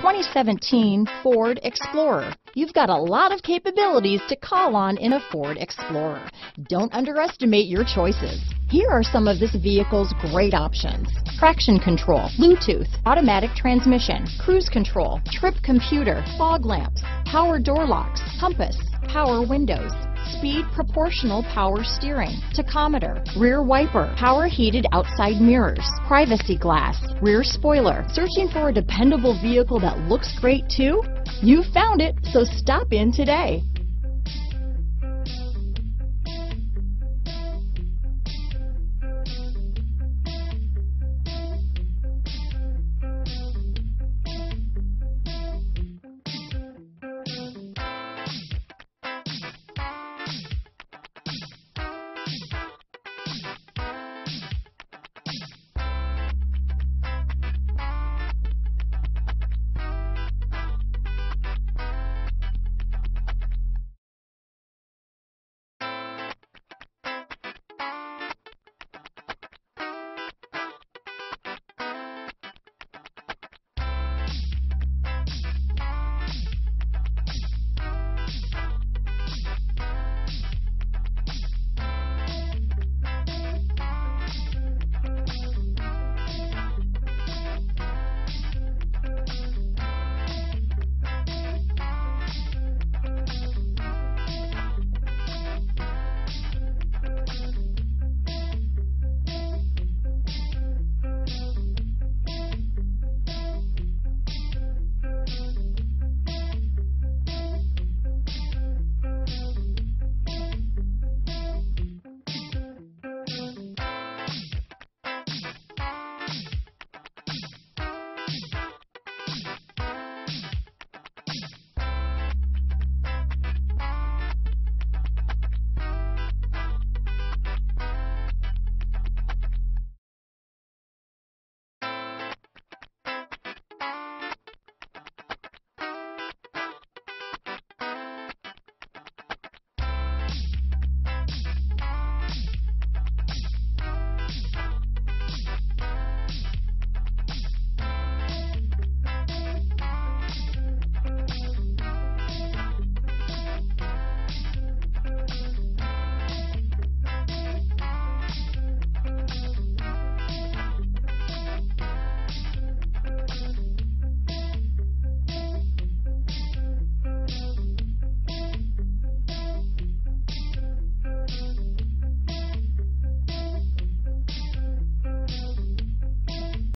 2017 Ford Explorer. You've got a lot of capabilities to call on in a Ford Explorer. Don't underestimate your choices. Here are some of this vehicle's great options. Traction control, Bluetooth, automatic transmission, cruise control, trip computer, fog lamps, power door locks, compass, power windows, speed proportional power steering, tachometer, rear wiper, power heated outside mirrors, privacy glass, rear spoiler. Searching for a dependable vehicle that looks great too? You found it, so stop in today.